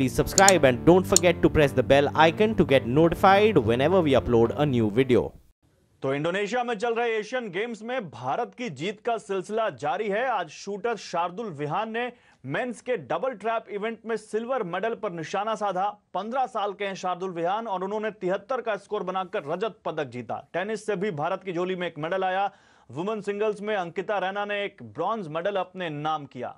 please subscribe and don't forget to press the bell icon to get notified whenever we upload a new video. तो Indonesia में चल रहे Asian games में भारत की जीत का सिलसिला जारी है। आज शूटर शार्दुल विहान ने मेंस के डबल ट्रैप इवेंट में सिल्वर मेडल पर निशाना साधा। 15 साल के हैं शार्दुल विहान और उन्होंने तिहत्तर का स्कोर बनाकर रजत पदक जीता। टेनिस से भी भारत की झोली में एक मेडल आया। वुमेन सिंगल्स में अंकिता रैना ने एक ब्रॉन्ज मेडल अपने नाम किया।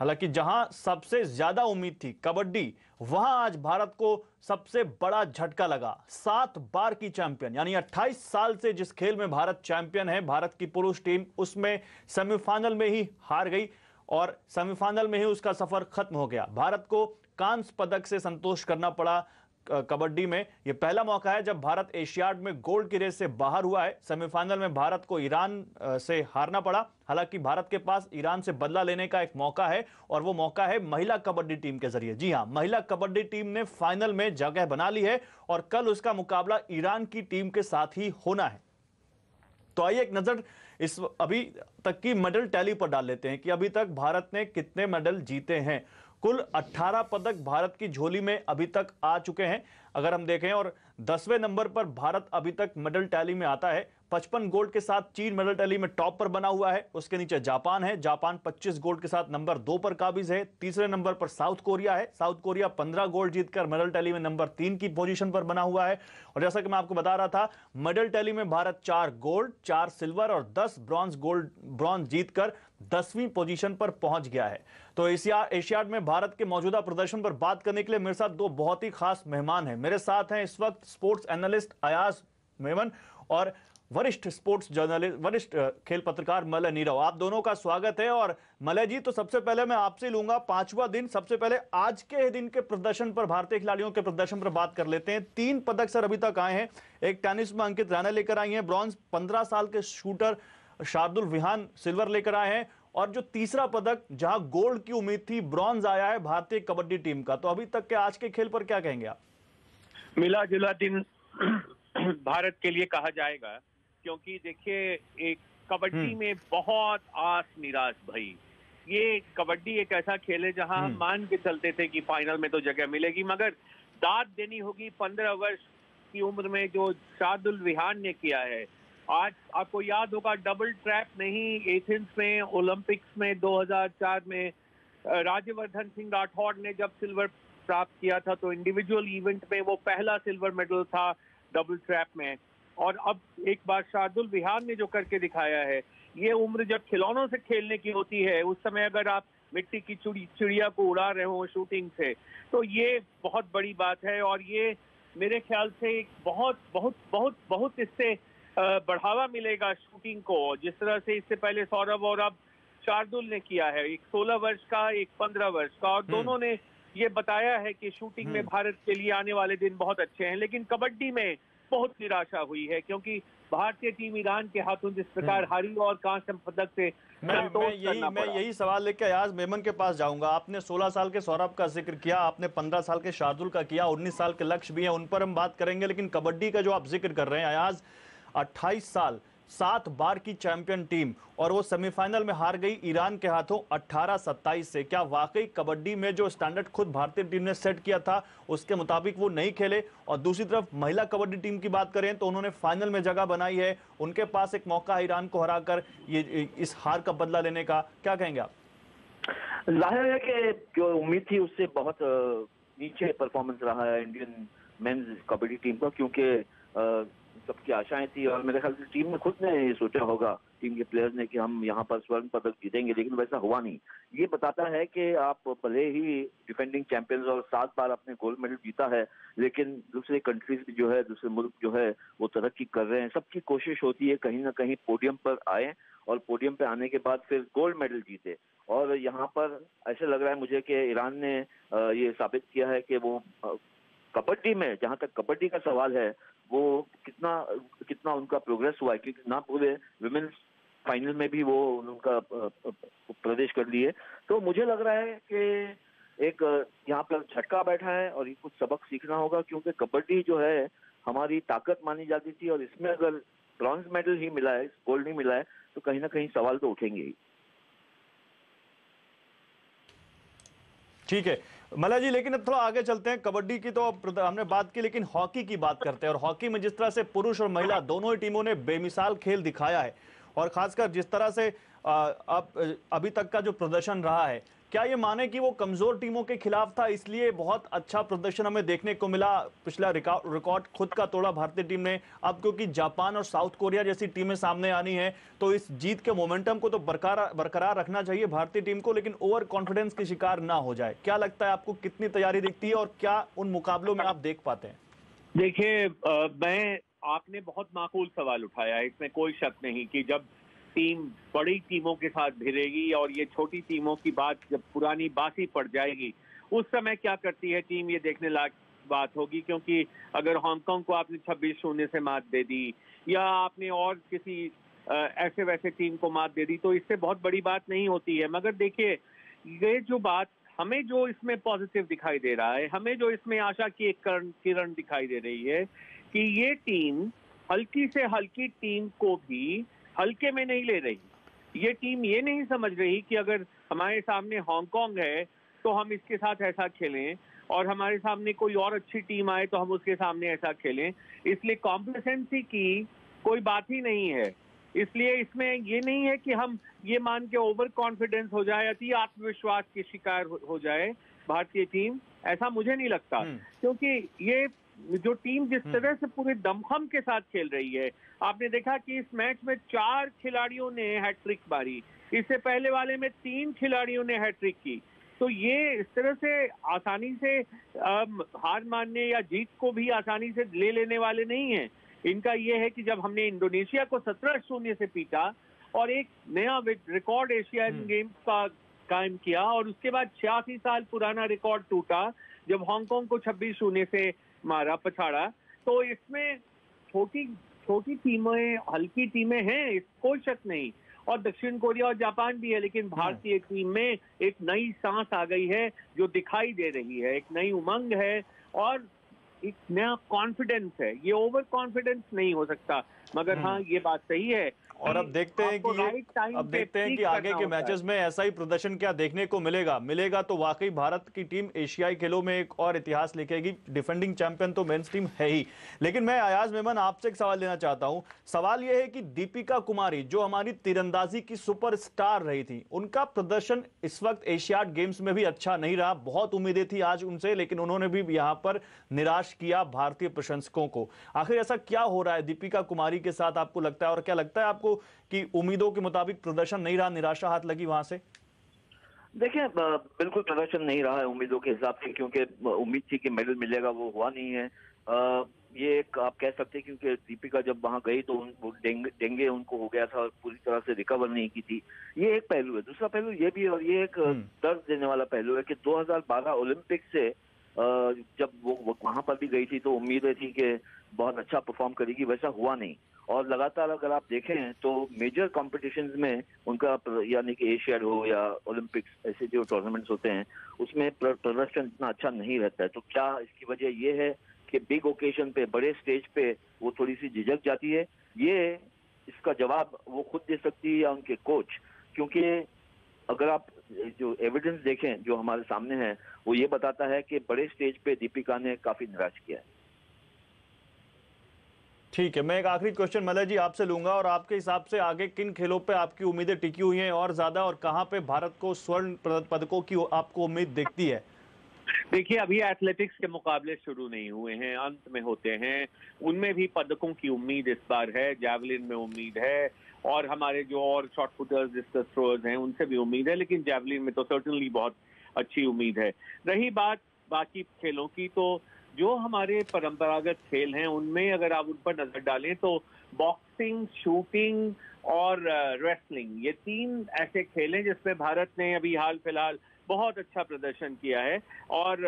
हालाँकि जहाँ सबसे ज़्यादा उम्मीद थी कबड्डी, वहाँ आज भारत को सबसे बड़ा झटका लगा। सात बार की चैंपियन, यानी 28 साल से जिस खेल में भारत चैंपियन है, भारत की पुरुष टीम उसमें सेमीफाइनल में ही हार गई और सेमीफाइनल में ही उसका सफ़र खत्म हो गया। भारत को कांस्य पदक से संतोष करना पड़ा। कबड्डी में यह पहला मौका है जब भारत एशियाड में गोल्ड की रेस से बाहर हुआ है। सेमीफाइनल में भारत को ईरान से हारना पड़ा। हालाँकि भारत के पास ईरान से बदला लेने का एक मौका है और वो मौका है महिला कबड्डी टीम के ज़रिए। जी हाँ, महिला कबड्डी टीम ने फाइनल में जगह बना ली है और कल उसका मुकाबला ईरान की टीम के साथ ही होना है। तो आइए एक नज़र इस अभी तक की मेडल टैली पर डाल लेते हैं कि अभी तक भारत ने कितने मेडल जीते हैं। कुल 18 पदक भारत की झोली में अभी तक आ चुके हैं। अगर हम देखें और दसवें नंबर पर भारत अभी तक मेडल टैली में आता है। पचपन गोल्ड के साथ चीन मेडल टैली में टॉप पर बना हुआ है। उसके नीचे जापान है। जापान 25 गोल्ड के साथ नंबर दो पर काबिज है। तीसरे नंबर पर साउथ कोरिया है। साउथ कोरिया 15 गोल्ड जीतकर मेडल टैली में नंबर तीन की पोजीशन पर बना हुआ है। और जैसा कि मैं आपको बता रहा था, मेडल टैली में भारत चार गोल्ड, चार सिल्वर और दस ब्रॉन्ज गोल्ड, ब्रॉन्ज जीतकर दसवीं पोजीशन पर पहुँच गया है। तो एशिया, एशियाड में भारत के मौजूदा प्रदर्शन पर बात करने के लिए मेरे साथ दो बहुत ही खास मेहमान हैं। मेरे साथ हैं इस वक्त स्पोर्ट्स एनालिस्ट अयाज मेमन और वरिष्ठ स्पोर्ट्स जर्नलिस्ट, वरिष्ठ खेल पत्रकार मलय नीरव। आप दोनों का स्वागत है और मलय जी तो सबसे पहले मैं आपसे लूँगा पांचवा दिन। सबसे पहले आज के दिन के प्रदर्शन पर, भारतीय खिलाड़ियों के प्रदर्शन पर बात कर लेते हैं। तीन पदक सर अभी तक आए हैं। एक टेनिस में अंकित राणा लेकर आई हैं। ब्रॉन्ज पंद्रह साल के शूटर शार्दुल विहान सिल्वर लेकर आए हैं। और जो तीसरा पदक, जहाँ गोल्ड की उम्मीद थी, ब्रॉन्ज आया है भारतीय कबड्डी टीम का। तो अभी तक के आज के खेल पर क्या कहेंगे आप? मिला जुला दिन भारत के लिए कहा जाएगा क्योंकि देखिए एक कबड्डी हम्म। में बहुत आस निराश भाई ये कबड्डी एक ऐसा खेल है जहाँ हम हम्म। मान के चलते थे कि फाइनल में तो जगह मिलेगी मगर दाद देनी होगी पंद्रह वर्ष की उम्र में जो शादुल विहान ने किया है आज आपको याद होगा डबल ट्रैप नहीं एथेंस में ओलंपिक्स में 2004 में राज्यवर्धन सिंह राठौड़ ने जब सिल्वर प्राप्त किया था तो इंडिविजुअल इवेंट में वो पहला सिल्वर मेडल था डबल ट्रैप में। और अब एक बार शार्दुल विहान ने जो करके दिखाया है ये उम्र जब खिलौनों से खेलने की होती है उस समय अगर आप मिट्टी की चुड़ी चिड़िया को उड़ा रहे हो शूटिंग से तो ये बहुत बड़ी बात है। और ये मेरे ख्याल से एक बहुत बहुत बहुत बहुत इससे बढ़ावा मिलेगा शूटिंग को। जिस तरह से इससे पहले सौरभ और अब शार्दुल ने किया है एक 16 वर्ष का एक 15 वर्ष का और हम्म। दोनों ने ये बताया है कि शूटिंग में हम्म। भारत के लिए आने वाले दिन बहुत अच्छे हैं लेकिन कबड्डी में बहुत निराशा हुई है क्योंकि भारतीय टीम ईरान के हाथों जिस प्रकार हम्म। हारी और कांस्य पदक से मैं, मैं यही मैं यही सवाल लेकर अयाज मेमन के पास जाऊँगा आपने 16 साल के सौरभ का ज़िक्र किया आपने 15 साल के शार्दुल का किया 19 साल के लक्ष्य भी है उन पर हम बात करेंगे लेकिन कबड्डी का जो आप ज़िक्र कर रहे हैं अयाज 28 साल सात बार की चैंपियन टीम और वो सेमीफाइनल में हार गई ईरान के हाथों 18-27 से। क्या वाकई कबड्डी में जो स्टैंडर्ड खुद भारतीय टीम ने सेट किया था, उसके मुताबिक वो नहीं खेले? और दूसरी तरफ़, महिला कबड्डी टीम की बात करें तो उन्होंने फाइनल में जगह बनाई है। उनके पास एक मौका है ईरान को हराकर ये इस हार का बदला लेने का। क्या कहेंगे आप? ज़ाहिर है कि जो उम्मीद थी, उससे बहुत नीचे परफॉर्मेंस रहा है इंडियन मेंस कबड्डी टीम का, क्योंकि सबकी आशाएँ थी और मेरे ख्याल से टीम ने खुद ने ये सोचा होगा टीम के प्लेयर्स ने कि हम यहाँ पर स्वर्ण पदक जीतेंगे, लेकिन वैसा हुआ नहीं। ये बताता है कि आप भले ही डिफेंडिंग चैंपियंस और सात बार अपने गोल्ड मेडल जीता है, लेकिन दूसरे कंट्रीज़ जो है, दूसरे मुल्क जो है, वो तरक्की कर रहे हैं। सबकी कोशिश होती है कहीं ना कहीं पोडियम पर आए और पोडियम पे आने के बाद फिर गोल्ड मेडल जीते। और यहाँ पर ऐसे लग रहा है मुझे कि ईरान ने ये साबित किया है कि वो कबड्डी में, जहाँ तक कबड्डी का सवाल है, वो कितना कितना उनका प्रोग्रेस हुआ है, क्योंकि ना पूरे वुमेन्स फाइनल में भी वो उनका प्रवेश कर लिए। तो मुझे लग रहा है कि एक, यहाँ पर झटका बैठा है और ये कुछ सबक सीखना होगा, क्योंकि कबड्डी जो है, हमारी ताकत मानी जाती थी और इसमें अगर ब्रॉन्ज मेडल ही मिला है गोल्ड नहीं मिला है तो कहीं ना कहीं सवाल तो उठेंगे ही। ठीक है। मला जी, लेकिन अब थोड़ा आगे चलते हैं। कबड्डी की तो हमने बात की, लेकिन हॉकी की बात करते हैं। और हॉकी में जिस तरह से पुरुष और महिला दोनों ही टीमों ने बेमिसाल खेल दिखाया है, और खासकर जिस तरह से अब, अभी तक का जो प्रदर्शन रहा है क्या ये माने कि वो कमज़ोर टीमों के खिलाफ था? इसलिए बहुत अच्छा प्रदर्शन हमें देखने को मिला। पिछला रिकॉर्ड खुद का तोड़ा भारतीय टीम ने। अब क्योंकि जापान और साउथ कोरिया जैसी टीमें सामने आनी है तो इस जीत के मोमेंटम को तो बरकरार बरकरार रखना चाहिए भारतीय टीम को, लेकिन ओवर कॉन्फिडेंस की शिकार ना हो जाए। क्या लगता है आपको कितनी तैयारी दिखती है और क्या उन मुकाबलों में आप देख पाते हैं? देखिए मैं, आपने बहुत माकूल सवाल उठाया। इसमें कोई शक नहीं कि जब टीम, बड़ी टीमों के साथ भिड़ेगी और ये छोटी टीमों की बात जब पुरानी बासी पड़ जाएगी, उस समय क्या करती है टीम, ये देखने लायक बात होगी क्योंकि अगर हांगकांग को आपने 26 शून्य से मात दे दी या आपने और किसी ऐसे वैसे टीम को मात दे दी तो इससे बहुत बड़ी बात नहीं होती है। मगर देखिए, ये जो बात हमें जो इसमें पॉजिटिव दिखाई दे रहा है, हमें जो इसमें आशा की एक किरण दिखाई दे रही है कि ये टीम हल्की से हल्की टीम को भी हल्के में नहीं ले रही। ये टीम ये नहीं समझ रही कि अगर हमारे सामने हांगकांग है तो हम इसके साथ ऐसा खेलें और हमारे सामने कोई और अच्छी टीम आए तो हम उसके सामने ऐसा खेलें। इसलिए कॉम्प्लेसेंसी की कोई बात ही नहीं है। इसलिए इसमें ये नहीं है कि हम ये मान के ओवर कॉन्फिडेंस हो जाए अति आत्मविश्वास की शिकार हो जाए भारतीय टीम। ऐसा मुझे नहीं लगता। हम्म। क्योंकि ये जो टीम जिस हम्म। तरह से पूरे दमखम के साथ खेल रही है आपने देखा कि इस मैच में चार खिलाड़ियों ने हैट्रिक मारी। इससे पहले वाले में तीन खिलाड़ियों ने हैट्रिक की। तो ये इस तरह से आसानी से हार मानने या जीत को भी आसानी से ले लेने वाले नहीं है। इनका ये है कि जब हमने इंडोनेशिया को सत्रह शून्य से पीटा और एक नया रिकॉर्ड एशियन गेम्स का कायम किया और उसके बाद छियासी साल पुराना रिकॉर्ड टूटा जब हांगकांग को छब्बीस शून्य से मारा पछाड़ा। तो इसमें छोटी छोटी टीमें हल्की टीमें हैं कोई शक नहीं। और दक्षिण कोरिया और जापान भी है लेकिन भारतीय टीम में एक नई सांस आ गई है जो दिखाई दे रही है। एक नई उमंग है और एक नया कॉन्फिडेंस है। ये ओवर कॉन्फिडेंस नहीं हो सकता। मगर हम्म। हाँ ये बात सही है। और अब देखते हैं कि अब देखते हैं कि आगे के मैचेस में ऐसा ही प्रदर्शन क्या देखने को मिलेगा। मिलेगा तो वाकई भारत की टीम एशियाई खेलों में एक और इतिहास लिखेगी। डिफेंडिंग चैंपियन तो मेन्स टीम है ही। लेकिन मैं अयाज मेमन आपसे एक सवाल लेना चाहता हूँ। सवाल यह है कि दीपिका कुमारी जो हमारी तीरंदाजी की सुपरस्टार रही थी उनका प्रदर्शन इस वक्त एशियाड गेम्स में भी अच्छा नहीं रहा। बहुत उम्मीदें थी आज उनसे लेकिन उन्होंने भी यहाँ पर निराश किया भारतीय प्रशंसकों को। आखिर ऐसा क्या हो रहा है दीपिका कुमारी के साथ आपको लगता है? और क्या लगता है आपको कि उम्मीदों के मुताबिक प्रदर्शन नहीं रहा निराशा हाथ लगी वहाँ से? देखिए बिल्कुल प्रदर्शन नहीं रहा है उम्मीदों के हिसाब से क्योंकि उम्मीद थी कि मेडल मिलेगा वो हुआ नहीं है। आ, ये एक आप कह सकते हैं क्योंकि दीपिका जब वहाँ गई तो उन डेंगे, डेंगे उनको हो गया था और पूरी तरह से रिकवर नहीं की थी। ये एक पहलू है। दूसरा पहलू ये भी और ये एक हम्म। दर्द देने वाला पहलू है कि 2012 ओलंपिक से जब वो वहाँ पर भी गई थी तो उम्मीदें थी कि बहुत अच्छा परफॉर्म करेगी, वैसा हुआ नहीं। और लगातार अगर आप देखें तो मेजर कॉम्पिटिशन में उनका यानी कि एशियाड हो या ओलंपिक्स ऐसे जो टूर्नामेंट्स होते हैं, उसमें प्रदर्शन इतना अच्छा नहीं रहता है। तो क्या इसकी वजह ये है कि बिग ओकेजन पे, बड़े स्टेज पे वो थोड़ी सी झिझक जाती है? ये इसका जवाब वो खुद दे सकती है या उनके कोच क्योंकि अगर आप जो एविडेंस देखें जो हमारे सामने है वो ये बताता है कि बड़े स्टेज पे दीपिका ने काफ़ी निराश किया है। ठीक है मैं एक आखिरी क्वेश्चन मलय जी आपसे लूँगा और आपके हिसाब से आगे किन खेलों पे आपकी उम्मीदें टिकी हुई हैं और ज़्यादा और कहाँ पे भारत को स्वर्ण पदकों की आपको उम्मीद दिखती है? देखिए अभी एथलेटिक्स के मुकाबले शुरू नहीं हुए हैं अंत में होते हैं। उनमें भी पदकों की उम्मीद इस बार है जैवलिन में उम्मीद है। और हमारे जो और शॉर्ट फुटर्स डिस्कस थ्रोअर्स हैं, उनसे भी उम्मीद है, लेकिन जैवलिन में तो सर्टनली बहुत अच्छी उम्मीद है। रही बात बाकी खेलों की तो जो हमारे परंपरागत खेल हैं, उनमें अगर आप उन पर नज़र डालें तो बॉक्सिंग शूटिंग और रेसलिंग ये तीन ऐसे खेल हैं जिसमें भारत ने अभी हाल फ़िलहाल बहुत अच्छा प्रदर्शन किया है और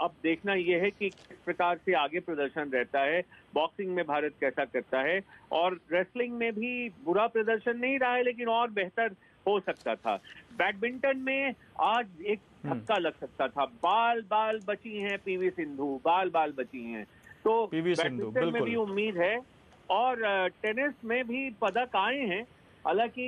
अब देखना यह है कि किस प्रकार से आगे प्रदर्शन रहता है बॉक्सिंग में भारत कैसा करता है और रेसलिंग में भी बुरा प्रदर्शन नहीं रहा है लेकिन और बेहतर हो सकता था। बैडमिंटन में आज एक हम्म। धक्का लग सकता था। बाल बाल बची हैं पीवी सिंधु बाल बाल बची हैं। तो बैडमिंटन में भी उम्मीद है और टेनिस में भी पदक आए हैं। हालाँकि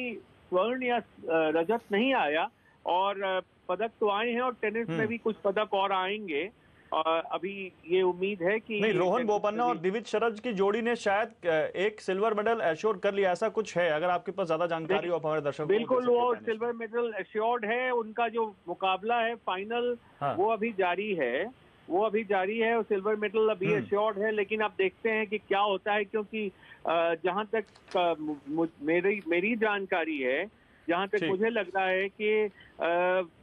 स्वर्ण या रजत नहीं आया और पदक तो आए हैं और टेनिस में हम्म। भी कुछ पदक और आएँगे और अभी ये उम्मीद है कि नहीं रोहन बोपन्ना और दिविज शरद की जोड़ी ने शायद एक सिल्वर मेडल एश्योर कर लिया ऐसा कुछ है अगर आपके पास ज़्यादा जानकारी हो हमारे दर्शकों बिल्कुल वो सिल्वर मेडल एश्योर्ड है उनका जो मुकाबला है फाइनल हाँ। वो अभी जारी है वो अभी जारी है और सिल्वर मेडल अभी हम्म। एश्योर्ड है लेकिन आप देखते हैं कि क्या होता है क्योंकि जहाँ तक मेरी मेरी जानकारी है जहाँ तक मुझे लग रहा है कि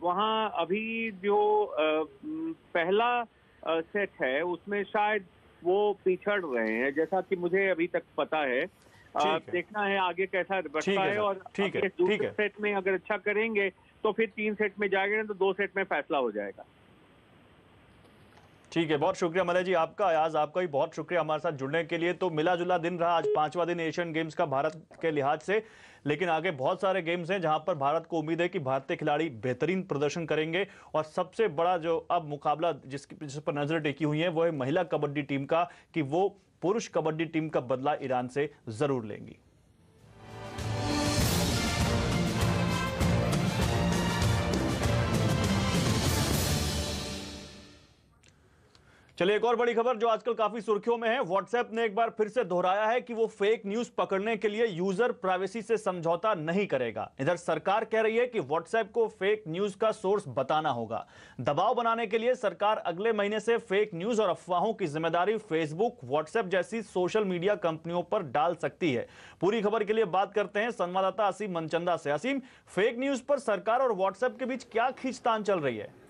वहाँ अभी जो पहला सेट है उसमें शायद वो पिछड़ रहे हैं जैसा कि मुझे अभी तक पता है। आप देखना है आगे कैसा बढ़ता है है और ठीक है, दूसरे है। सेट में अगर अच्छा करेंगे तो फिर तीन सेट में जाएँगे तो दो सेट में फैसला हो जाएगा। ठीक है, बहुत शुक्रिया मलय जी, आपका आज आपका भी बहुत शुक्रिया हमारे साथ जुड़ने के लिए। तो मिला जुला दिन रहा, आज पांचवा दिन एशियन गेम्स का भारत के लिहाज से। लेकिन आगे बहुत सारे गेम्स हैं जहाँ पर भारत को उम्मीद है कि भारतीय खिलाड़ी बेहतरीन प्रदर्शन करेंगे। और सबसे बड़ा जो अब मुकाबला जिसकी जिस पर नज़र टेकी हुई है, वो है महिला कबड्डी टीम का, कि वो पुरुष कबड्डी टीम का बदला ईरान से ज़रूर लेंगी। चलिए एक और बड़ी खबर जो आजकल काफ़ी सुर्खियों में है। व्हाट्सएप ने एक बार फिर से दोहराया है कि वो फेक न्यूज़ पकड़ने के लिए यूज़र प्राइवेसी से समझौता नहीं करेगा। इधर सरकार कह रही है कि व्हाट्सएप को फेक न्यूज़ का सोर्स बताना होगा। दबाव बनाने के लिए सरकार अगले महीने से फेक न्यूज़ और अफवाहों की ज़िम्मेदारी फेसबुक व्हाट्सएप जैसी सोशल मीडिया कंपनियों पर डाल सकती है। पूरी खबर के लिए बात करते हैं संवाददाता असीम मनचंदा से। असीम फेक न्यूज़ पर सरकार और व्हाट्सएप के बीच क्या खींचतान चल रही है?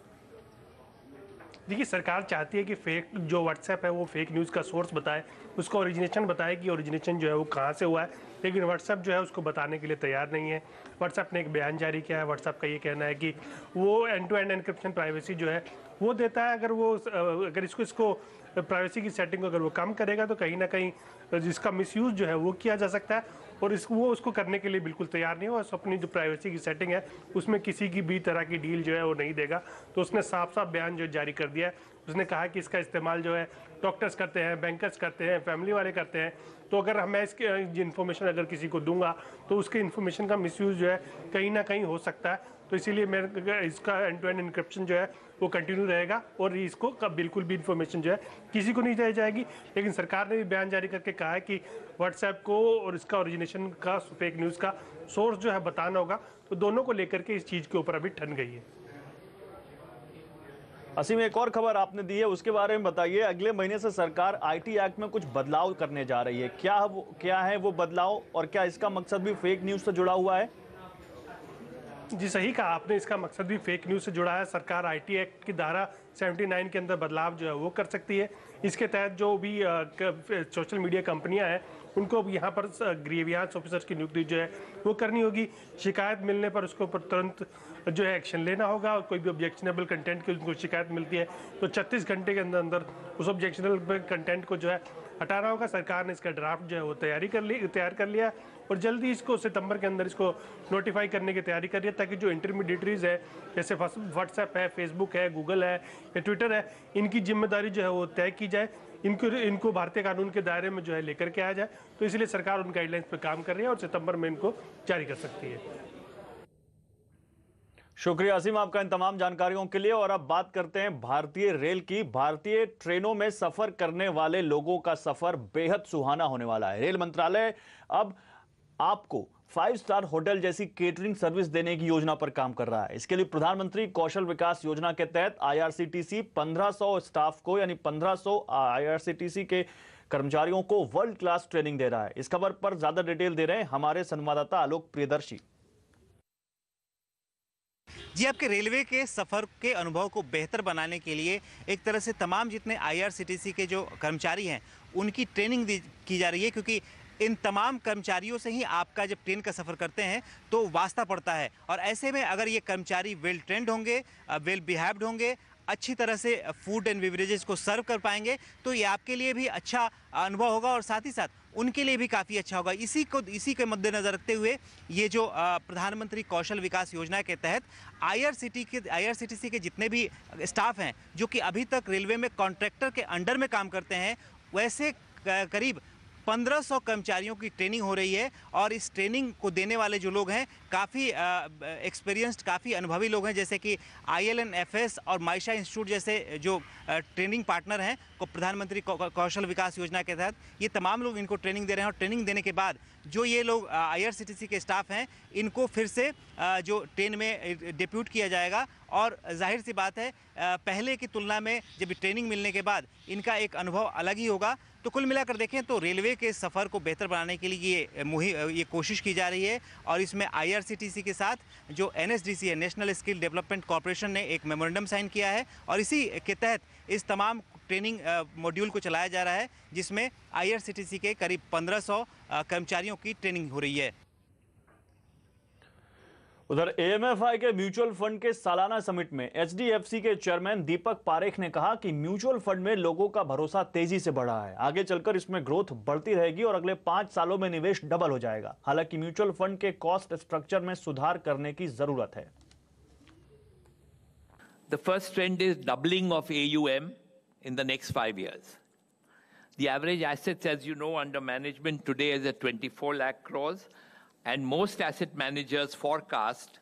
देखिए, सरकार चाहती है कि फेक जो व्हाट्सएप है, वो फेक न्यूज़ का सोर्स बताए, उसका ओरिजिनेशन बताए कि ओरिजिनेशन जो है वो कहाँ से हुआ है। लेकिन व्हाट्सएप जो है, उसको बताने के लिए तैयार नहीं है। व्हाट्सएप ने एक बयान जारी किया है। व्हाट्सएप का ये कहना है कि वो end to end encryption privacy जो है वो देता है, अगर वो अगर इसको इसको प्राइवेसी की सेटिंग को अगर वो कम करेगा तो कहीं ना कहीं जिसका मिसयूज जो है वो किया जा सकता है और इस, वो उसको करने के लिए बिल्कुल तैयार नहीं हुआ अपनी जो प्राइवेसी की सेटिंग है, उसमें किसी की भी तरह की डील जो है वो नहीं देगा। तो उसने साफ़ साफ़ बयान जो जारी कर दिया है। उसने कहा कि इसका इस्तेमाल जो है डॉक्टर्स करते हैं बैंकर्स करते हैं फैमिली वाले करते हैं। तो अगर मैं इसके इन्फॉर्मेशन अगर किसी को दूँगा तो उसके इन्फॉर्मेशन का मिसयूज जो है कहीं ना कहीं हो सकता है। तो इसीलिए मैं इसका एंड टू एंड इनक्रिप्शन जो है, वो कंटिन्यू रहेगा और इसको कब बिल्कुल भी इन्फॉर्मेशन जो है किसी को नहीं दी जाएगी। लेकिन सरकार ने भी बयान जारी करके कहा है कि व्हाट्सएप को और इसका ओरिजिनेशन का फेक न्यूज़ का सोर्स जो है बताना होगा। तो दोनों को लेकर के इस चीज़ के ऊपर अभी ठन गई है। असीम एक और खबर आपने दी है, उसके बारे में बताइए। अगले महीने से सरकार आईटी एक्ट में कुछ बदलाव करने जा रही है। क्या वो, क्या है वो बदलाव और क्या इसका मकसद भी फेक न्यूज़ से जुड़ा हुआ है? जी, सही कहा आपने। इसका मकसद भी फेक न्यूज़ से जुड़ा है। सरकार आईटी एक्ट की धारा 79 के अंदर बदलाव जो है वो कर सकती है। इसके तहत जो भी सोशल मीडिया कंपनियाँ हैं उनको अब यहाँ पर ग्रीवियांस ऑफिसर्स की नियुक्ति जो है, वो करनी होगी। शिकायत मिलने पर उसको तुरंत जो है एक्शन लेना होगा और कोई भी ऑब्जेक्शनेबल कंटेंट की उनको शिकायत मिलती है तो 36 घंटे के अंदर अंदर उस ऑब्जेक्शनल कंटेंट को जो है हटाना होगा। सरकार ने इसका ड्राफ्ट जो है वो तैयारी कर ली तैयार कर लिया और जल्दी इसको सितंबर के अंदर इसको नोटिफाई करने की तैयारी कर रही है, ताकि जो इंटरमीडिएटरीज है, जैसे व्हाट्सएप है फेसबुक है गूगल है, या ट्विटर है, इनकी ज़िम्मेदारी जो है वो तय की जाए। इनको इनको भारतीय कानून के दायरे में जो है लेकर के आया जाए। तो इसलिए सरकार उन गाइडलाइंस पर काम कर रही है और सितंबर में इनको जारी कर सकती है। शुक्रिया असीम आपका इन तमाम जानकारियों के लिए। और अब बात करते हैं भारतीय रेल की। भारतीय ट्रेनों में सफ़र करने वाले लोगों का सफ़र बेहद सुहाना होने वाला है। रेल मंत्रालय अब आपको फाइव स्टार होटल जैसी केटरिंग सर्विस देने की योजना पर काम कर रहा है। इसके लिए प्रधानमंत्री कौशल विकास योजना के तहत आईआरसीटीसी 1500 स्टाफ को, यानी 1500 आईआरसीटीसी के कर्मचारियों को वर्ल्ड क्लास ट्रेनिंग दे रहा है। इस खबर पर ज़्यादा डिटेल दे रहे हैं हमारे संवाददाता आलोक प्रियदर्शी। जी, आपके रेलवे के सफ़र के अनुभव को बेहतर बनाने के लिए एक तरह से तमाम जितने आईआरसीटीसी के जो कर्मचारी हैं, उनकी ट्रेनिंग की जा रही है, क्योंकि इन तमाम कर्मचारियों से ही आपका जब ट्रेन का सफ़र करते हैं तो वास्ता पड़ता है। और ऐसे में अगर ये कर्मचारी वेल ट्रेंड होंगे वेल बिहेव्ड होंगे, अच्छी तरह से फ़ूड एंड बेवरेजेस को सर्व कर पाएँगे तो ये आपके लिए भी अच्छा अनुभव होगा और साथ ही साथ उनके लिए भी काफ़ी अच्छा होगा। इसी को, इसी के मद्देनज़र रखते हुए ये जो प्रधानमंत्री कौशल विकास योजना के तहत आईआरसीटी के आईआरसीटीसी के जितने भी स्टाफ हैं, जो कि अभी तक रेलवे में कॉन्ट्रैक्टर के अंडर में काम करते हैं, वैसे करीब 1500 कर्मचारियों की ट्रेनिंग हो रही है और इस ट्रेनिंग को देने वाले जो लोग हैं, काफ़ी एक्सपीरियंस्ड काफ़ी अनुभवी लोग हैं, जैसे कि I L N F S और माइशा इंस्टीट्यूट जैसे जो ट्रेनिंग पार्टनर हैं, को प्रधानमंत्री कौशल विकास योजना के तहत ये तमाम लोग इनको ट्रेनिंग दे रहे हैं और ट्रेनिंग देने के बाद जो ये लोग IRCTC के स्टाफ हैं, इनको फिर से जो ट्रेन में डिप्यूट किया जाएगा और ज़ाहिर सी बात है पहले की तुलना में जब ट्रेनिंग मिलने के बाद इनका एक अनुभव अलग ही होगा। तो कुल मिलाकर देखें तो रेलवे के सफ़र को बेहतर बनाने के लिए ये मुहिम ये कोशिश की जा रही है और इसमें आईआरसीटीसी के साथ जो एनएसडीसी है नेशनल स्किल डेवलपमेंट कॉरपोरेशन ने एक मेमोरेंडम साइन किया है और इसी के तहत इस तमाम ट्रेनिंग मॉड्यूल को चलाया जा रहा है, जिसमें आईआरसीटीसी के करीब 1500 कर्मचारियों की ट्रेनिंग हो रही है। उधर एएमएफआई के म्यूचुअल फंड के सालाना समिट में एचडीएफसी के चेयरमैन दीपक पारेख ने कहा कि म्यूचुअल फंड में लोगों का भरोसा तेज़ी से बढ़ा है आगे चलकर इसमें ग्रोथ बढ़ती रहेगी और अगले पाँच सालों में निवेश डबल हो जाएगा हालाँकि म्यूचुअल फंड के कॉस्ट स्ट्रक्चर में सुधार करने की ज़रूरत है The first trend is doubling of AUM in the next five years. The average assets, as you know, under management today is at 24 lakh crores. And most asset managers forecast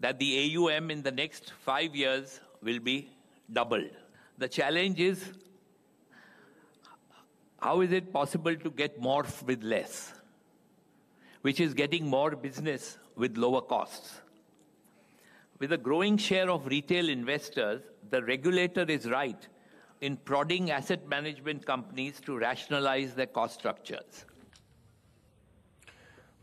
that the AUM in the next five years will be doubled. The challenge is how is it possible to get more with less, which is getting more business with lower costs. With a growing share of retail investors, the regulator is right in prodding asset management companies to rationalize their cost structures.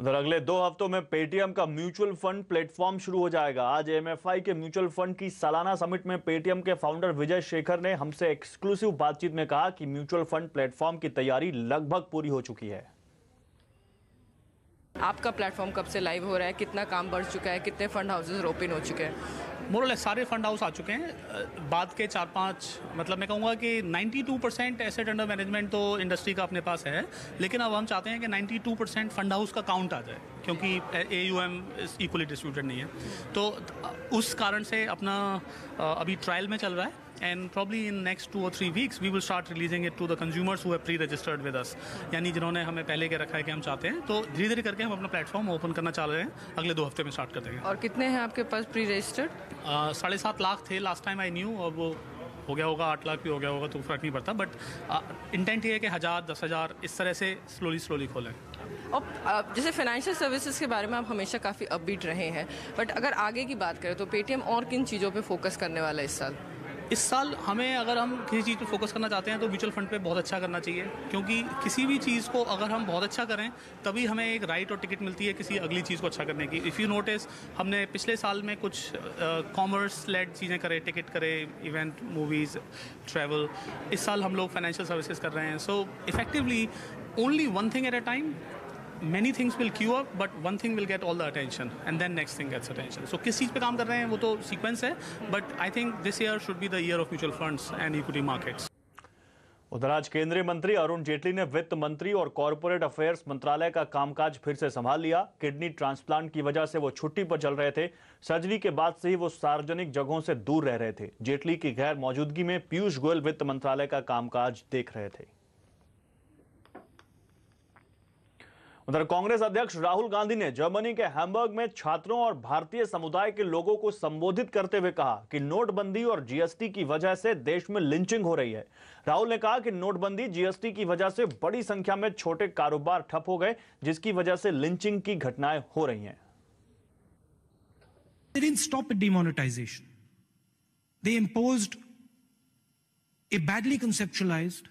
उधर अगले दो हफ्तों में Paytm का mutual fund platform शुरू हो जाएगा। आज एमएफआई के म्यूचुअल फंड की सालाना समिट में पेटीएम के फाउंडर विजय शेखर ने हमसे एक्सक्लूसिव बातचीत में कहा कि म्यूचुअल फंड प्लेटफॉर्म की तैयारी लगभग पूरी हो चुकी है। आपका प्लेटफॉर्म कब से लाइव हो रहा है? कितना काम बढ़ चुका है? कितने फंड हाउसेज ओपन हो चुके हैं? मोरल सारे फंड हाउस आ चुके हैं। बाद के चार पाँच मतलब मैं कहूँगा कि 92 परसेंट एसेट अंडर मैनेजमेंट तो इंडस्ट्री का अपने पास है। लेकिन अब हम चाहते हैं कि 92 परसेंट फंड हाउस का काउंट आ जाए, क्योंकि A U M equally distributed नहीं है। तो उस कारण से अपना अभी ट्रायल में चल रहा है। And probably in next two or three weeks we will start releasing it to the consumers who have pre-registered with us. यानी जिन्होंने हमें पहले के रखा है कि हम चाहते हैं तो धीरे धीरे करके हम अपना प्लेटफॉर्म ओपन करना चाह रहे हैं। अगले दो हफ़्ते में स्टार्ट कर देंगे। और कितने हैं आपके पास प्री रजिस्टर्ड साढ़े सात लाख थे लास्ट टाइम आई न्यू और वो हो गया होगा आठ लाख भी हो गया होगा तो फ़र्क नहीं पड़ता। बट इंटेंट ये है कि हज़ार दस हज़ार इस तरह से स्लोली स्लोली खोलें। और जैसे फाइनेंशियल सर्विसेज़ के बारे में आप हमेशा काफ़ी अपबीट रहे हैं। बट अगर आगे की बात करें तो पेटीएम और किन चीज़ों पे फोकस करने वाला है इस साल? इस साल हमें अगर हम किसी चीज़ पर फोकस करना चाहते हैं तो म्यूचुअल फंड पे बहुत अच्छा करना चाहिए, क्योंकि किसी भी चीज़ को अगर हम बहुत अच्छा करें, तभी हमें एक राइट और टिकट मिलती है किसी अगली चीज़ को अच्छा करने की। इफ़ यू नोटिस हमने पिछले साल में कुछ कॉमर्स लेड चीज़ें करें टिकट करें इवेंट मूवीज़ ट्रैवल इस साल हम लोग फाइनेंशियल सर्विसेज़ कर रहे हैं। So effectively only one thing at a time many things will queue up, but one thing will get all the attention, and then next thing gets attention. So किस चीज़ पे काम कर रहे हैं, वो तो sequence है, but I think this year should be the year of mutual funds and equity markets. उधर आज केंद्रीय मंत्री अरुण जेटली ने वित्त मंत्री और कॉरपोरेट अफेयर्स मंत्रालय का कामकाज फिर से संभाल लिया। किडनी ट्रांसप्लांट की वजह से वो छुट्टी पर चल रहे थे। सर्जरी के बाद से ही वो सार्वजनिक जगहों से दूर रह रहे थे। जेटली की गैर मौजूदगी में पीयूष गोयल वित्त मंत्रालय का कामकाज देख रहे थे। उधर कांग्रेस अध्यक्ष राहुल गांधी ने जर्मनी के हैमबर्ग में छात्रों और भारतीय समुदाय के लोगों को संबोधित करते हुए कहा कि नोटबंदी और जीएसटी की वजह से देश में लिंचिंग हो रही है राहुल ने कहा कि नोटबंदी जीएसटी की वजह से बड़ी संख्या में छोटे कारोबार ठप हो गए, जिसकी वजह से लिंचिंग की घटनाएँ हो रही हैं demonetization. They imposed a badly conceptualized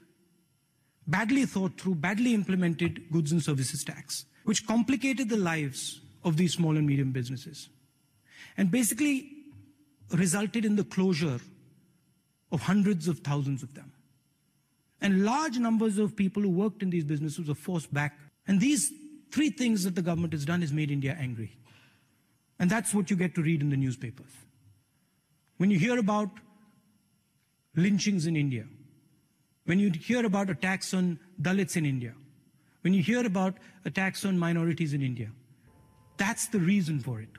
badly thought through, badly implemented goods and services tax, which complicated the lives of these small and medium businesses and basically resulted in the closure of hundreds of thousands of them. And large numbers of people who worked in these businesses were forced back. And these three things that the government has done has made India angry. And that's what you get to read in the newspapers. When you hear about lynchings in India, when you hear about attacks on Dalits in India, when you hear about attacks on minorities in India, that's the reason for it.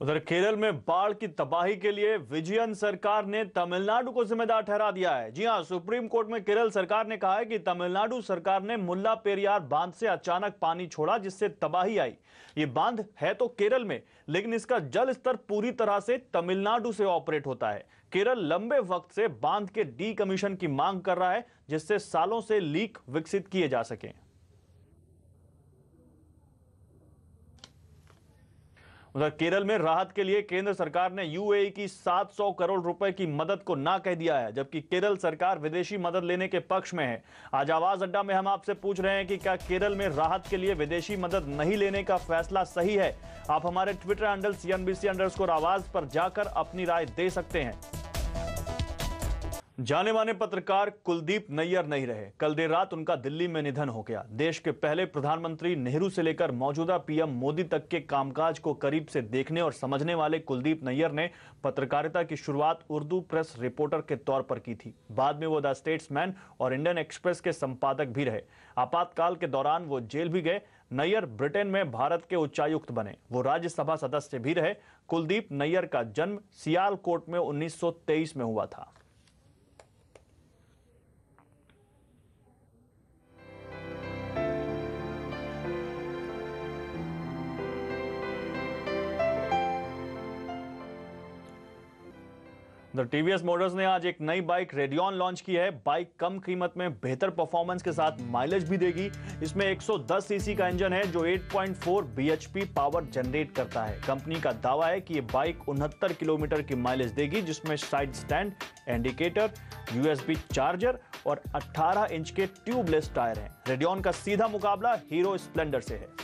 उधर केरल में बाढ़ की तबाही के लिए विजयन सरकार ने तमिलनाडु को जिम्मेदार ठहरा दिया है। जी हाँ सुप्रीम कोर्ट में केरल सरकार ने कहा है कि तमिलनाडु सरकार ने मुल्ला पेरियार बाँध से अचानक पानी छोड़ा जिससे तबाही आई। ये बाँध है तो केरल में लेकिन इसका जल स्तर पूरी तरह से तमिलनाडु से ऑपरेट होता है। केरल लंबे वक्त से बाँध के डी कमीशन की मांग कर रहा है, जिससे सालों से लीक विकसित किए जा सकें। उधर केरल में राहत के लिए केंद्र सरकार ने यूएई की 700 करोड़ रुपए की मदद को ना कह दिया है, जबकि केरल सरकार विदेशी मदद लेने के पक्ष में है। आज आवाज़ अड्डा में हम आपसे पूछ रहे हैं कि क्या केरल में राहत के लिए विदेशी मदद नहीं लेने का फैसला सही है? आप हमारे ट्विटर हैंडल सी एन आवाज़ पर जाकर अपनी राय दे सकते हैं। जाने माने पत्रकार कुलदीप नैयर नहीं रहे। कल देर रात उनका दिल्ली में निधन हो गया। देश के पहले प्रधानमंत्री नेहरू से लेकर मौजूदा पीएम मोदी तक के कामकाज को करीब से देखने और समझने वाले कुलदीप नैयर ने पत्रकारिता की शुरुआत उर्दू प्रेस रिपोर्टर के तौर पर की थी। बाद में वो द स्टेट्समैन और इंडियन एक्सप्रेस के संपादक भी रहे। आपातकाल के दौरान वो जेल भी गए। नैयर ब्रिटेन में भारत के उच्चायुक्त बने। वो राज्यसभा सदस्य भी रहे। कुलदीप नैयर का जन्म सियालकोट में 1923 में हुआ था। टीवीएस मोटर्स ने आज एक नई बाइक रेडियन लॉन्च की है। बाइक कम कीमत में बेहतर परफॉर्मेंस के साथ माइलेज भी देगी। इसमें 110 सीसी का इंजन है, जो 8.4 बीएचपी पावर जनरेट करता है। कंपनी का दावा है कि ये बाइक उनहत्तर किलोमीटर की माइलेज देगी, जिसमें side stand indicator USB charger और 18 इंच के ट्यूबलेस टायर हैं। रेडियन का सीधा मुकाबला हीरो स्प्लेंडर से है।